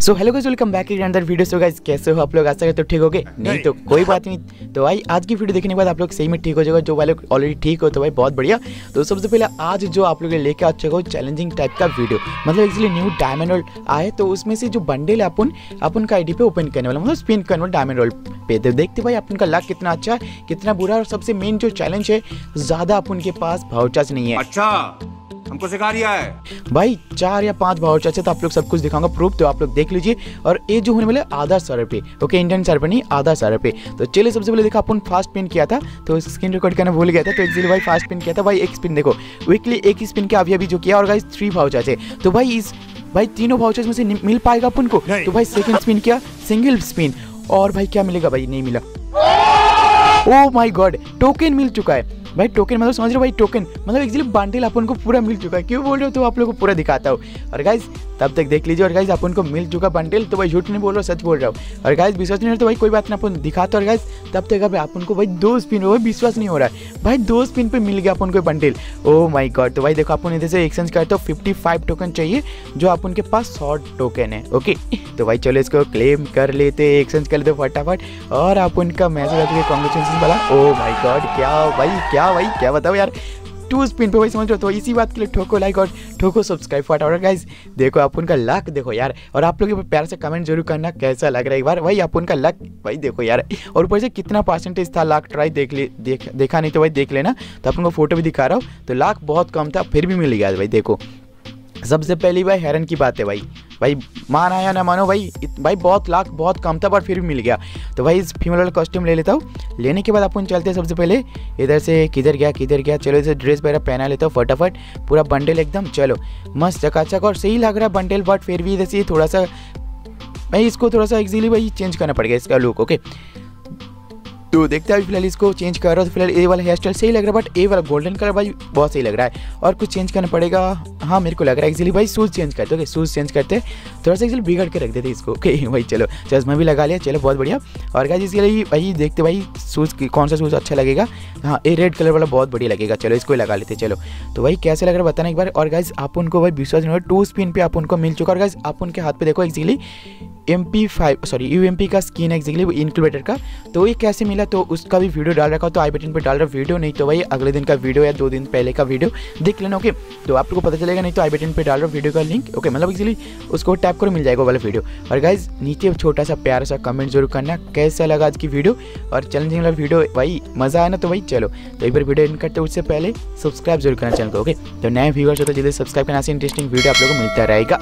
So hello guys welcome back in another video so guys कैसे हो आप लोग? आशा करते हो ठीक होगे। नहीं तो कोई बात नहीं। तो भाई आज की वीडियो देखने के बाद आप लोग सही में ठीक हो जाएगा जो वाले ऑलरेडी ठीक हो तो भाई बहुत बढ़िया। तो सबसे पहले आज जो आप लोग लेके आ चुका चैलेंजिंग टाइप का वीडियो मतलब एक्चुअली न्यू डायमंड रोल आए तो उसमें से जो बंडल है अपन अपन का आईडी पे ओपन करने वाला मतलब स्पिन करने वाला डायमंड रोल पे। तो देखते भाई अपन का लक कितना अच्छा है कितना बुरा और सबसे मेन जो चैलेंज है ज़्यादा अपन के पास भाउचर्स नहीं है। अच्छा। हमको सिखा रिया है। भाई चार या पाँच भाउचर से तो आप लोग सब कुछ दिखाऊँगा। प्रूफ तो आप लोग देख लीजिए। और ये जो होने वाले आधा सर पे ओके इंडियन सर पे नहीं आधा सर पे। तो चलिए सबसे पहले देखा अपन फास्ट पिन किया था तो स्क्रीन रिकॉर्ड करना भूल गया था तो एक्चुअली भाई फास्ट पिन किया था। भाई एक स्पिन देखो वीकली एक ही स्पिन के अभी अभी जो किया और गाइस थ्री भाउचर है। तो भाई इस भाई तीनों भाउचर्स में से मिल पाएगा अपन को? तो भाई सेकंड स्पिन किया सिंगल स्पिन और भाई क्या मिलेगा भाई? नहीं मिला। ओ माय गॉड टोकन मिल चुका है। भाई टोकन मतलब समझ रहे हो भाई टोकन मतलब एक्चुअली बांटिल अपन को पूरा मिल चुका है। क्यों बोल रहे हो? तो आप लोगों को पूरा दिखाता हूँ। और गाइज़ तब तक देख लीजिए, और गाइज़ अपन को मिल चुका बंडल तो भाई झूठ नहीं बोल रहा सच बोल रहा हूँ। और गाइज़ विश्वास नहीं हो तो भाई, कोई बात नहीं, अपन दिखाता और गाइज़ तब तक अभी अपन को भाई भी नहीं हो विश्वास नहीं हो रहा है। भाई, दो स्पिन पे मिल गया अपन को बंडल ओ माय गॉड तो भाई देखो, अपन इधर से एक्सचेंज करते हो फिफ्टी फाइव टोकन चाहिए, जो आप उनके पास शॉर्ट टोकन है ओके तो भाई चलो इसको क्लेम कर लेते एक्सचेंज कर लेते फटाफट, और आप उनका मैसेज आ चुके कॉन्ग्रेचुलेशन वाला। ओ माई गॉड क्या भाई क्या भाई, क्या बताओ यार। टू स्पिन पे भाई समझ रहे हो तो इसी बात के लिए ठोको लाइक और ठोको सब्सक्राइब फटाफट। गाइज़ देखो आप उनका लक देखो यार, और आप लोग प्यार से कमेंट ज़रूर करना कैसा लग रहा है। एक बार भाई आप उनका लक भाई देखो यार। और ऊपर से कितना परसेंटेज था लाख ट्राई देख ले, देख, देखा नहीं तो भाई देख लेना। तो अपन को फ़ोटो भी दिखा रहा हूँ तो लाख बहुत कम था, फिर भी मिल गया भाई, देखो। सबसे पहली भाई हैरन की बात है भाई। भाई, मान आया ना मानो भाई भाई बहुत लाख बहुत कम था, पर फिर भी मिल गया। तो भाई, इस फीमेल वाला कॉस्ट्यूम ले लेता हूँ। लेने के बाद अपन चलते सबसे पहले। इधर से किधर गया किधर गया, चलो इसे ड्रेस वगैरह पहना लेता हूँ फटाफट। पूरा बंडल एकदम, चलो। मस्त, चकाचक और सही लग रहा है बंडल बट फिर भी इधर से थोड़ा सा, भाई इसको थोड़ा सा एक्जिली भाई चेंज करना पड़ेगा इसका लुक ओके तो देखते हैं फ़िलहाल इसको चेंज कर रहा हूँ। तो फ़िलहाल ये वाला हेयर स्टाइल सही लग रहा है बट ये वाला गोल्डन कलर भाई बहुत सही लग रहा है। और कुछ चेंज करना पड़ेगा। हाँ मेरे को लग रहा है एक्चुअली भाई शूज़ चेंज करते ओके शूज़ चेंज करते थोड़ा सा एक्चुअली बिगड़ के रख देते इसको। ओके भाई चलो, चश्मा भी लगा लिया। चलो, बहुत बढ़िया। और क्या इसके लिए भाई देखते भाई शूज़ कौन सा शूज़ अच्छा लगेगा। हाँ ये रेड कलर वाला बहुत बढ़िया लगेगा। चलो, इसको लगा लेते चलो। तो भाई कैसे लग रहा है बताना एक बार। और गाइज़ आप उनको भाई विश्वास नहीं हो टू स्पिन पे आप उनको मिल चुका। और गाइज़ आप उनके हाथ पे देखो actually M P five sorry U M P का स्किन है एक्जैक्टली इनक्यूबेटर का। तो ये कैसे मिला तो उसका भी वीडियो डाल रखा हो तो आई बटन पर डाल रहा वीडियो, नहीं तो भाई अगले दिन का वीडियो या दो दिन पहले का वीडियो देख लेना ओके तो आप लोग को पता चलेगा, नहीं तो आई बटन पर डाल रहा वीडियो का लिंक ओके मतलब एक्चुअली उसको टैप करो, मिल जाएगा वाला वीडियो। और गाइज़ नीचे छोटा सा प्यारा सा कमेंट ज़रूर करना, कैसा लगा आज की वीडियो? और चैलेंजिंग वाला वीडियो भाई मज़ा आया ना तो भाई चलो। तो एक बार वीडियो एंड करते उससे पहले सब्सक्राइब ज़रूर करना चैनल को ओके तो नए व्यूअर्स हो तो जल्दी सब्सक्राइब करना से इंटरेस्टिंग वीडियो आप लोगों को मिलता रहेगा।